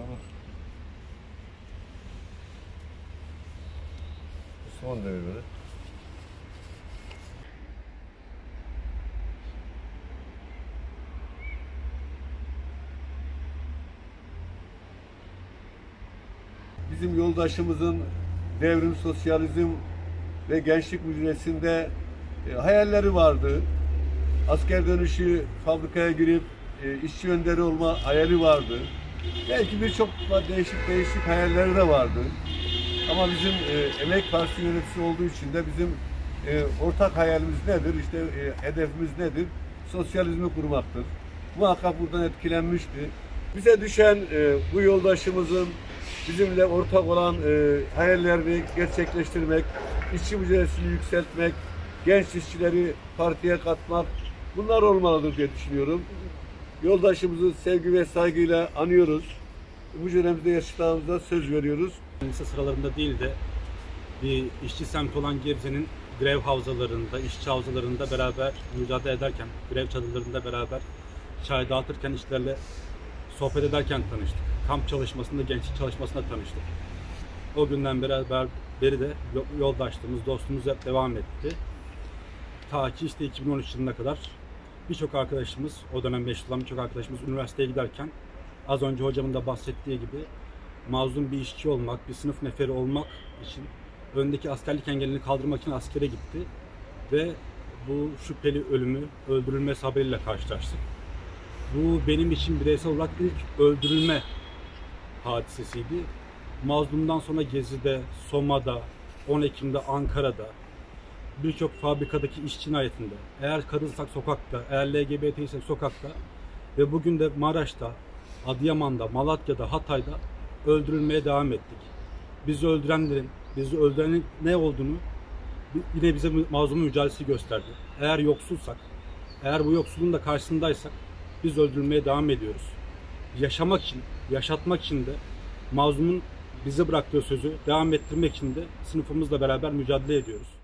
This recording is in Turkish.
ama. Osmanlı devirleri. Bizim yoldaşımızın devrim, sosyalizm ve gençlik mücadelesinde e, hayalleri vardı. Asker dönüşü fabrikaya girip e, işçi önderi olma hayali vardı. Belki birçok değişik değişik hayalleri de vardı. Ama bizim e, Emek Partisi yöneticisi olduğu için de bizim e, ortak hayalimiz nedir? İşte e, hedefimiz nedir? Sosyalizmi kurmaktır. Muhakkak buradan etkilenmişti. Bize düşen e, bu yoldaşımızın bizimle ortak olan e, hayallerini gerçekleştirmek, işçi mücadelesini yükseltmek, genç işçileri partiye katmak bunlar olmalıdır diye düşünüyorum. Yoldaşımızı sevgi ve saygıyla anıyoruz. Mücadelemizde yaşadığımızda söz veriyoruz. lise sıralarında değil de bir işçi semti olan Gebze'nin grev havzalarında, işçi havzalarında beraber mücadele ederken, grev çadırlarında beraber çay dağıtırken işlerle sohbet ederken tanıştık. Kamp çalışmasında, gençlik çalışmasında tanıştık. O günden beraber beri de yo- yoldaşlığımız, dostluğumuz hep devam etti. Ta ki işte 2013 yılına kadar birçok arkadaşımız, o dönem meşhur olan birçok arkadaşımız üniversiteye giderken az önce hocamın da bahsettiği gibi mazlum bir işçi olmak, bir sınıf neferi olmak için öndeki askerlik engelini kaldırmak için askere gitti ve bu şüpheli ölümü, öldürülmesi haberiyle karşılaştık. Bu benim için bireysel olarak ilk öldürülme hadisesiydi. Mazlum'dan sonra Gezi'de, Soma'da, 10 Ekim'de Ankara'da, birçok fabrikadaki iş cinayetinde, eğer kadınsak sokakta, eğer LGBT ise sokakta ve bugün de Maraş'ta, Adıyaman'da, Malatya'da, Hatay'da öldürülmeye devam ettik. Bizi öldürenlerin, bizi öldürenin ne olduğunu yine bize mazlumun mücadelesi gösterdi. Eğer yoksulsak, eğer bu yoksulluğun da karşısındaysak biz öldürülmeye devam ediyoruz. Yaşamak için, yaşatmak için de mazlumun bize bıraktığı sözü devam ettirmek için de sınıfımızla beraber mücadele ediyoruz.